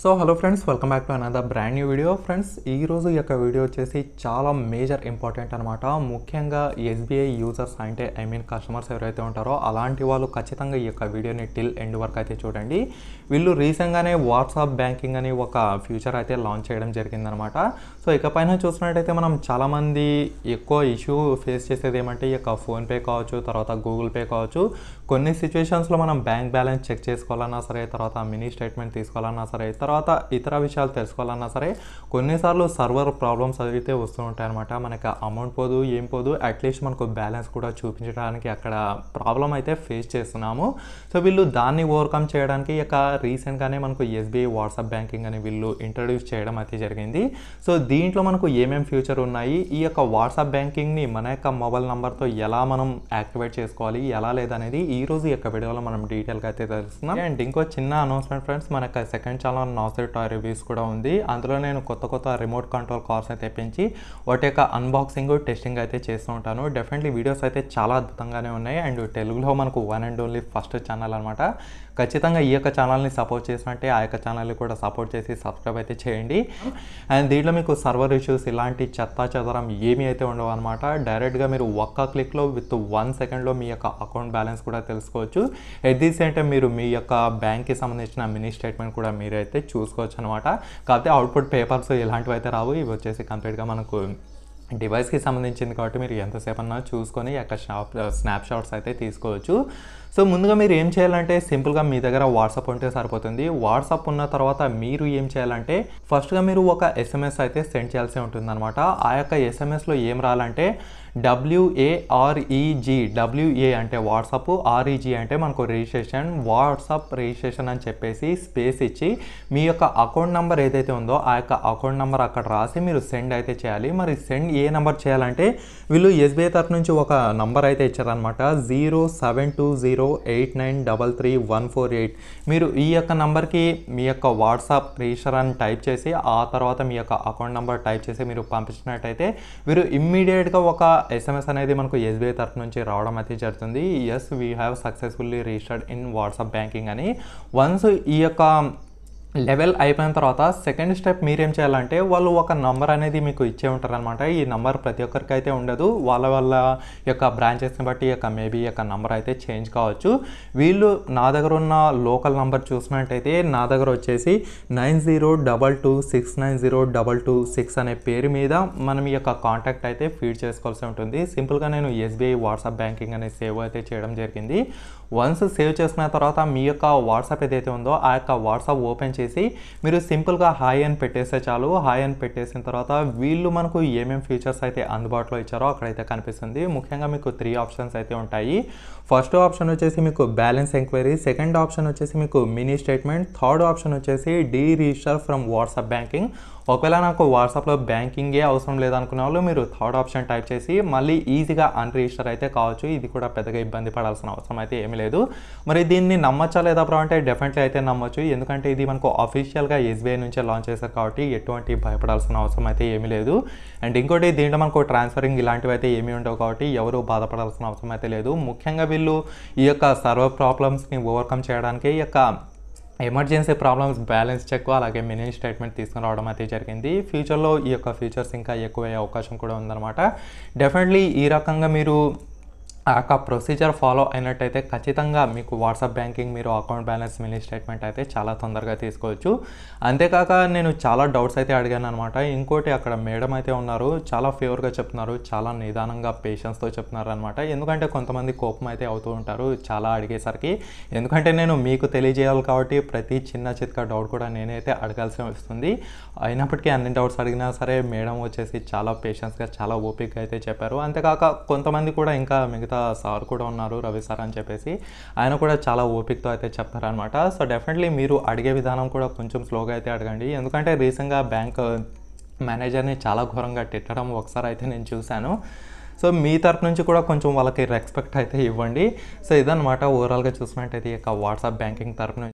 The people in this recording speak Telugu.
So hello friends welcome back to another brand new video friends ఈ రోజు ఈ యొక్క వీడియో వచ్చేసి చాలా మేజర్ ఇంపార్టెంట్ అనమాట ముఖ్యంగా ఎస్బీఐ యూజర్స్ అంటే ఐ మీన్ కస్టమర్స్ ఎవరైతే ఉంటారో అలాంటి వాళ్ళు ఖచ్చితంగా ఈ యొక్క వీడియోని టిల్ ఎండ్ వరకు అయితే చూడండి. వీళ్ళు రీసెంట్గానే వాట్సాప్ బ్యాంకింగ్ అని ఒక ఫ్యూచర్ అయితే లాంచ్ చేయడం జరిగిందనమాట సో ఇకపైన చూసినట్టయితే మనం చాలామంది ఎక్కువ ఇష్యూ ఫేస్ చేసేది ఏమంటే ఈ యొక్క ఫోన్పే కావచ్చు తర్వాత గూగుల్ పే కావచ్చు. కొన్ని సిచ్యువేషన్స్లో మనం బ్యాంక్ బ్యాలెన్స్ చెక్ చేసుకోవాలన్నా సరే తర్వాత మినీ స్టేట్మెంట్ తీసుకోవాలన్నా సరే తర్వాత ఇతర విషయాలు తెలుసుకోవాలన్నా సరే కొన్నిసార్లు సర్వర్ ప్రాబ్లమ్స్ అయితే వస్తూ ఉంటాయి అనమాట మనకి అమౌంట్ పోదు ఏం పోదు అట్లీస్ట్ మనకు బ్యాలెన్స్ కూడా చూపించడానికి అక్కడ ప్రాబ్లం అయితే ఫేస్ చేస్తున్నాము. సో వీళ్ళు దాన్ని ఓవర్కమ్ చేయడానికి ఇక రీసెంట్గానే మనకు ఎస్బీఐ వాట్సాప్ బ్యాంకింగ్ అని వీళ్ళు ఇంట్రడ్యూస్ చేయడం అయితే జరిగింది. సో దీంట్లో మనకు ఏమేమి ఫ్యూచర్ ఉన్నాయి? ఈ యొక్క వాట్సాప్ బ్యాంకింగ్ని మన యొక్క మొబైల్ నెంబర్తో ఎలా మనం యాక్టివేట్ చేసుకోవాలి? ఎలా లేదనేది ఈ రోజు యొక్క వీడియోలో మనం డీటెయిల్గా అయితే తెలుస్తున్నాం అండ్ ఇంకో చిన్న అనౌన్స్మెంట్ ఫ్రెండ్స్ మన యొక్క second channel Nasar toy reviews కూడా ఉంది. అందులో నేను కొత్త కొత్త రిమోట్ కంట్రోల్ కార్స్ అయితే తెప్పించి వాటి యొక్క అన్బాక్సింగ్ టెస్టింగ్ అయితే చేస్తూ ఉంటాను. డెఫినెట్లీ వీడియోస్ అయితే చాలా అద్భుతంగానే ఉన్నాయి. అండ్ తెలుగులో మనకు one and only first channel అనమాట ఖచ్చితంగా ఈ యొక్క ఛానల్ని సపోర్ట్ చేసినట్టే ఆ యొక్క ఛానల్ని కూడా సపోర్ట్ చేసి సబ్స్క్రైబ్ అయితే చేయండి. అండ్ దీంట్లో మీకు సర్వర్ ఇష్యూస్ ఇలాంటి చెత్త చెదరం ఏమీ అయితే ఉండవు అనమాట డైరెక్ట్గా మీరు ఒక్క క్లిక్లో విత్ వన్ సెకండ్లో మీ యొక్క అకౌంట్ బ్యాలెన్స్ కూడా తెలుసుకోవచ్చు. ఎట్ ది సేమ్ టైం మీరు మీ యొక్క బ్యాంక్కి సంబంధించిన మినీ స్టేట్మెంట్ కూడా మీరైతే చూసుకోవచ్చు అనమాట కాకపోతే అవుట్పుట్ పేపర్స్ ఇలాంటివి అయితే రావు. ఇవి వచ్చేసి కంప్లీట్గా మనకు డివైస్కి సంబంధించింది కాబట్టి మీరు ఎంతసేపు అన్నా చూసుకొని అక్కడ షాప్ స్నాప్ షాట్స్ అయితే తీసుకోవచ్చు. సో ముందుగా మీరు ఏం చేయాలంటే సింపుల్గా మీ దగ్గర వాట్సాప్ ఉంటే సరిపోతుంది. వాట్సాప్ ఉన్న తర్వాత మీరు ఏం చేయాలంటే ఫస్ట్గా మీరు ఒక ఎస్ఎంఎస్ అయితే సెండ్ చేయాల్సి ఉంటుందన్నమాట. ఆ యొక్క ఎస్ఎంఎస్లో ఏం రాలంటే డబ్ల్యూఏఆర్ఈజీ డబ్ల్యూఏ అంటే వాట్సాప్ ఆర్ఈజీ అంటే మనకు రిజిస్ట్రేషన్ వాట్సాప్ రిజిస్ట్రేషన్ అని చెప్పేసి స్పేస్ ఇచ్చి మీ యొక్క అకౌంట్ నెంబర్ ఏదైతే ఉందో ఆ యొక్క అకౌంట్ నెంబర్ అక్కడ రాసి మీరు సెండ్ అయితే చేయాలి. మరి సెండ్ ఏ నెంబర్ చేయాలంటే వీళ్ళు ఎస్బీఐ తరఫు నుంచి ఒక నంబర్ అయితే ఇచ్చారనమాట zero seven two zero zero eight nine double three one four eight. మీరు ఈ యొక్క నంబర్కి మీ యొక్క వాట్సాప్ రిజిస్టర్ అని టైప్ చేసి ఆ తర్వాత మీ యొక్క అకౌంట్ నెంబర్ టైప్ చేసి మీరు పంపించినట్టయితే మీరు ఇమ్మీడియట్గా ఒక ఎస్ఎంఎస్ అనేది మనకు ఎస్బీఐ తరఫు నుంచి రావడం అయితే జరుగుతుంది. Yes we have successfully registered in WhatsApp banking అని. వన్స్ ఈ యొక్క లెవెల్ అయిపోయిన తర్వాత సెకండ్ స్టెప్ మీరేం చేయాలంటే వాళ్ళు ఒక నంబర్ అనేది మీకు ఇచ్చే ఉంటారనమాట ఈ నంబర్ ప్రతి ఒక్కరికి అయితే ఉండదు. వాళ్ళ వాళ్ళ యొక్క బ్రాంచెస్ని బట్టి యొక్క మేబీ యొక్క నంబర్ అయితే చేంజ్ కావచ్చు. వీళ్ళు నా దగ్గర ఉన్న లోకల్ నంబర్ చూసినట్టయితే నా దగ్గర వచ్చేసి nine zero double two six nine zero double two six అనే పేరు మీద మనం ఈ యొక్క కాంటాక్ట్ అయితే ఫీడ్ చేసుకోవాల్సి ఉంటుంది. సింపుల్గా నేను ఎస్బీఐ వాట్సాప్ బ్యాంకింగ్ అనే సేవ్ అయితే చేయడం జరిగింది. వన్స్ సేవ్ చేసుకున్న తర్వాత మీ యొక్క వాట్సాప్ ఏదైతే ఉందో ఆ యొక్క వాట్సాప్ ఓపెన్ చేసి మీరు సింపుల్గా హాయ్ అని పెట్టేస్తే చాలు. హాయ్ అని పెట్టేసిన తర్వాత వీళ్ళు మనకు ఏమేమి ఫీచర్స్ అయితే అందుబాటులో ఇచ్చారో అక్కడైతే కనిపిస్తుంది. ముఖ్యంగా మీకు త్రీ ఆప్షన్స్ అయితే ఉంటాయి. ఫస్ట్ ఆప్షన్ వచ్చేసి మీకు బ్యాలెన్స్ ఎంక్వైరీ సెకండ్ ఆప్షన్ వచ్చేసి మీకు మినీ స్టేట్మెంట్ థర్డ్ ఆప్షన్ వచ్చేసి deregister from WhatsApp banking ఒకవేళ నాకు వాట్సాప్లో బ్యాంకింగే అవసరం లేదనుకునే వాళ్ళు మీరు థర్డ్ ఆప్షన్ టైప్ చేసి మళ్ళీ ఈజీగా అన్రిజిస్టర్ అయితే కావచ్చు. ఇది కూడా పెద్దగా ఇబ్బంది పడాల్సిన అవసరం అయితే ఏమీ లేదు. మరి దీన్ని నమ్మచ్చా లేదా బ్రో? అంటే డెఫినెట్లీ అయితే నమ్మొచ్చు. ఎందుకంటే ఇది మనకు అఫీషియల్గా ఎస్బీఐ నుంచే లాంచ్ చేశారు కాబట్టి ఎటువంటి భయపడాల్సిన అవసరం అయితే ఏమీ లేదు. అండ్ ఇంకోటి దీంట్లో మనకు ట్రాన్స్ఫరింగ్ ఇలాంటివి అయితే ఏమీ ఉండవు కాబట్టి ఎవరు బాధపడాల్సిన అవసరం అయితే లేదు. ముఖ్యంగా వీళ్ళు ఈ యొక్క సర్వర్ ప్రాబ్లమ్స్ని ఓవర్కమ్ చేయడానికి ఈ యొక్క ఎమర్జెన్సీ ప్రాబ్లమ్స్ బ్యాలెన్స్ చెక్ అలాగే మినీ స్టేట్మెంట్ తీసుకుని రావడం అయితే జరిగింది. ఫ్యూచర్లో ఈ యొక్క ఫీచర్స్ ఇంకా ఎక్కువయ్యే అవకాశం కూడా ఉందన్నమాట. డెఫినెట్లీ ఈ రకంగా మీరు ఆ యొక్క ప్రొసీజర్ ఫాలో అయినట్టయితే ఖచ్చితంగా మీకు వాట్సాప్ బ్యాంకింగ్ మీరు అకౌంట్ బ్యాలెన్స్ మినీ స్టేట్మెంట్ అయితే చాలా తొందరగా తీసుకోవచ్చు. అంతేకాక నేను చాలా డౌట్స్ అయితే అడిగాను అనమాట ఇంకోటి అక్కడ మేడం అయితే ఉన్నారు. చాలా ఫేవర్గా చెప్తున్నారు. చాలా నిదానంగా పేషెన్స్తో చెప్తున్నారు అనమాట ఎందుకంటే కొంతమంది కోపం అయితే అవుతూ ఉంటారు చాలా అడిగేసరికి. ఎందుకంటే నేను మీకు తెలియజేయాలి కాబట్టి ప్రతి చిన్న చిత్క డౌట్ కూడా నేనైతే అడగాల్సి వస్తుంది. అయినప్పటికీ అన్ని డౌట్స్ అడిగినా సరే మేడం వచ్చేసి చాలా పేషెన్స్గా చాలా ఓపిక్గా అయితే చెప్పారు. అంతేకాక కొంతమంది కూడా ఇంకా మిగతా మిగతా సార్ కూడా ఉన్నారు రవి సార్ అని చెప్పేసి. ఆయన కూడా చాలా ఓపికతో అయితే చెప్తారనమాట సో డెఫినెట్లీ మీరు అడిగే విధానం కూడా కొంచెం స్లోగా అయితే అడగండి. ఎందుకంటే రీసెంట్గా బ్యాంక్ మేనేజర్ని చాలా ఘోరంగా తిట్టడం ఒకసారి అయితే నేను చూశాను. సో మీ తరపు నుంచి కూడా కొంచెం వాళ్ళకి రెస్పెక్ట్ అయితే ఇవ్వండి. సో ఇదనమాట ఓవరాల్గా చూసినట్టయితే ఈ యొక్క వాట్సాప్ బ్యాంకింగ్ తరపు నుంచి.